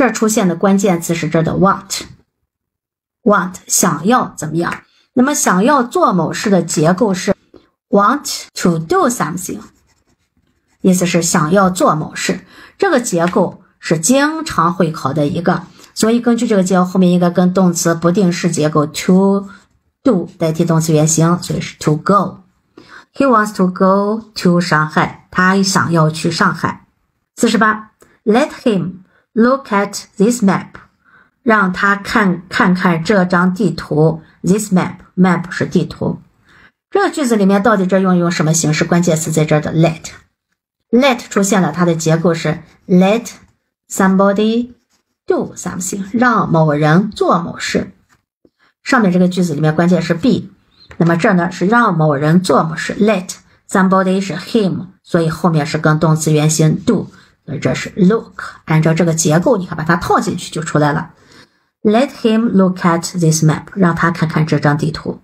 这出现的关键词是这的 want，want 想要怎么样？那么想要做某事的结构是 want to do something，意思是想要做某事。这个结构是经常会考的一个，所以根据这个结构后面应该跟动词不定式结构 to do 代替动词原形，所以是 to go。He wants to go to 上海，他想要去上海。四十八，Let him look at this map，让他看看看这张地图。This map，map 是地图。这个句子里面到底这用用什么形式？关键词在这儿的 let，let 出现了，它的结构是 let somebody do something，让某人做某事。上面这个句子里面关键是 be，那么这呢是让某人做某事，let somebody 是 him，所以后面是跟动词原形 do，这是 look。按照这个结构，你看把它套进去就出来了。Let him look at this map，让他看看这张地图。